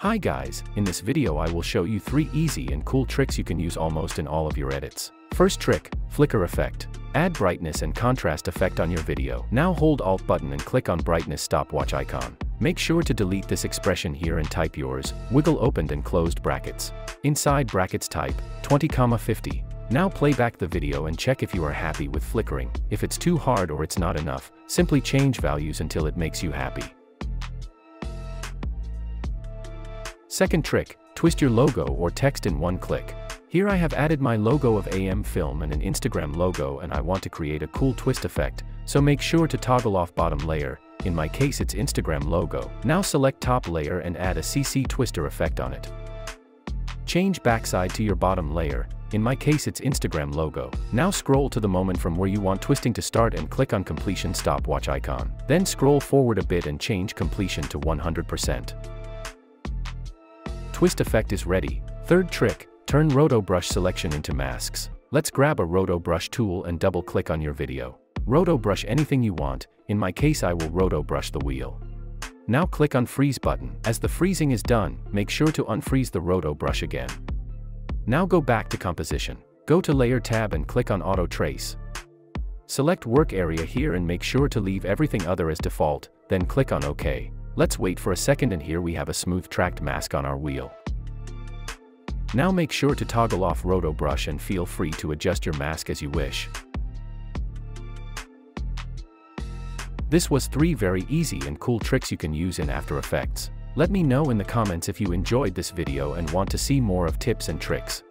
Hi guys, in this video I will show you 3 easy and cool tricks you can use almost in all of your edits. First trick, flicker effect. Add brightness and contrast effect on your video. Now hold alt button and click on brightness stopwatch icon. Make sure to delete this expression here and type yours, wiggle opened and closed brackets. Inside brackets type, 20, 50. Now play back the video and check if you are happy with flickering. If it's too hard or it's not enough, simply change values until it makes you happy. Second trick, twist your logo or text in one click. Here I have added my logo of AM Film and an Instagram logo and I want to create a cool twist effect, so make sure to toggle off bottom layer, in my case it's Instagram logo. Now select top layer and add a CC twister effect on it. Change backside to your bottom layer, in my case it's Instagram logo. Now scroll to the moment from where you want twisting to start and click on completion stopwatch icon. Then scroll forward a bit and change completion to 100%. Twist effect is ready. Third trick, turn roto brush selection into masks. Let's grab a roto brush tool and double click on your video. Roto brush anything you want, in my case I will roto brush the wheel. Now click on freeze button. As the freezing is done, make sure to unfreeze the roto brush again. Now go back to composition. Go to layer tab and click on auto trace. Select work area here and make sure to leave everything other as default, then click on OK. Let's wait for a second and here we have a smooth tracked mask on our wheel. Now make sure to toggle off Roto Brush and feel free to adjust your mask as you wish. This was 3 very easy and cool tricks you can use in After Effects. Let me know in the comments if you enjoyed this video and want to see more of tips and tricks.